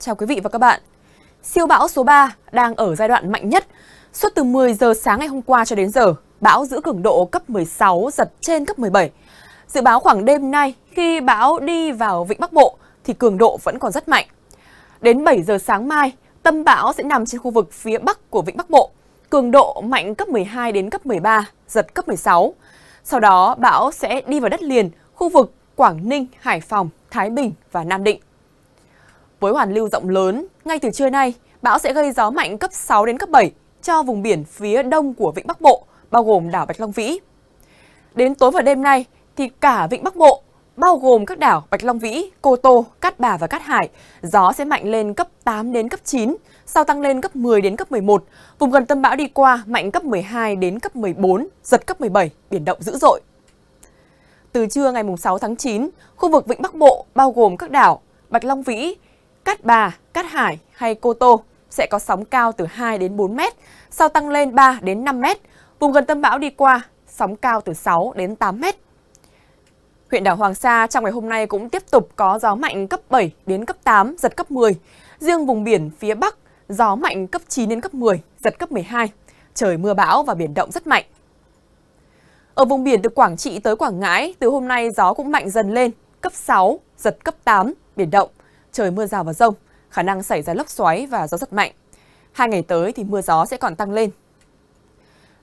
chào quý vị và các bạn. Siêu bão số 3 đang ở giai đoạn mạnh nhất. Suốt từ 10 giờ sáng ngày hôm qua cho đến giờ, bão giữ cường độ cấp 16, giật trên cấp 17. Dự báo khoảng đêm nay, khi bão đi vào vịnh Bắc Bộ, thì cường độ vẫn còn rất mạnh. Đến 7 giờ sáng mai, tâm bão sẽ nằm trên khu vực phía bắc của vịnh Bắc Bộ. Cường độ mạnh cấp 12 đến cấp 13, giật cấp 16. Sau đó, bão sẽ đi vào đất liền, khu vực Quảng Ninh, Hải Phòng, Thái Bình và Nam Định. Với hoàn lưu rộng lớn, ngay từ trưa nay, bão sẽ gây gió mạnh cấp 6 đến cấp 7 cho vùng biển phía đông của vịnh Bắc Bộ, bao gồm đảo Bạch Long Vĩ. Đến tối và đêm nay thì cả vịnh Bắc Bộ, bao gồm các đảo Bạch Long Vĩ, Cô Tô, Cát Bà và Cát Hải, gió sẽ mạnh lên cấp 8 đến cấp 9, sau tăng lên cấp 10 đến cấp 11. Vùng gần tâm bão đi qua mạnh cấp 12 đến cấp 14, giật cấp 17, biển động dữ dội. Từ trưa ngày 6 tháng 9, khu vực Vịnh Bắc Bộ bao gồm các đảo Bạch Long Vĩ, Cát Bà, Cát Hải hay Cô Tô sẽ có sóng cao từ 2 đến 4 mét, sau tăng lên 3 đến 5 mét. Vùng gần tâm bão đi qua, sóng cao từ 6 đến 8 mét. Huyện đảo Hoàng Sa trong ngày hôm nay cũng tiếp tục có gió mạnh cấp 7 đến cấp 8, giật cấp 10. Riêng vùng biển phía Bắc, gió mạnh cấp 9 đến cấp 10, giật cấp 12. Trời mưa bão và biển động rất mạnh. Ở vùng biển từ Quảng Trị tới Quảng Ngãi, từ hôm nay gió cũng mạnh dần lên, cấp 6, giật cấp 8, biển động. Trời mưa rào và rông, khả năng xảy ra lốc xoáy và gió giật mạnh. Hai ngày tới thì mưa gió sẽ còn tăng lên.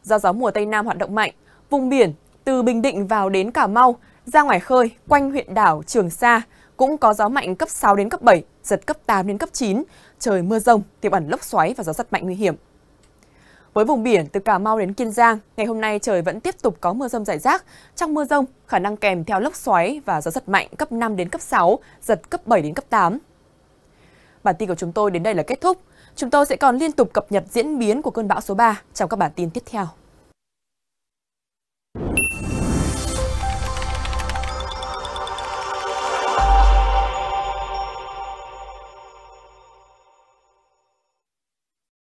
Do gió mùa Tây Nam hoạt động mạnh, vùng biển từ Bình Định vào đến Cà Mau, ra ngoài khơi, quanh huyện đảo Trường Sa cũng có gió mạnh cấp 6 đến cấp 7, giật cấp 8 đến cấp 9, trời mưa rông, tiềm ẩn lốc xoáy và gió giật mạnh nguy hiểm. Với vùng biển từ Cà Mau đến Kiên Giang, ngày hôm nay trời vẫn tiếp tục có mưa rông rải rác. Trong mưa rông, khả năng kèm theo lốc xoáy và gió giật mạnh cấp 5 đến cấp 6, giật cấp 7 đến cấp 8. Bản tin của chúng tôi đến đây là kết thúc. Chúng tôi sẽ còn liên tục cập nhật diễn biến của cơn bão số 3 trong các bản tin tiếp theo.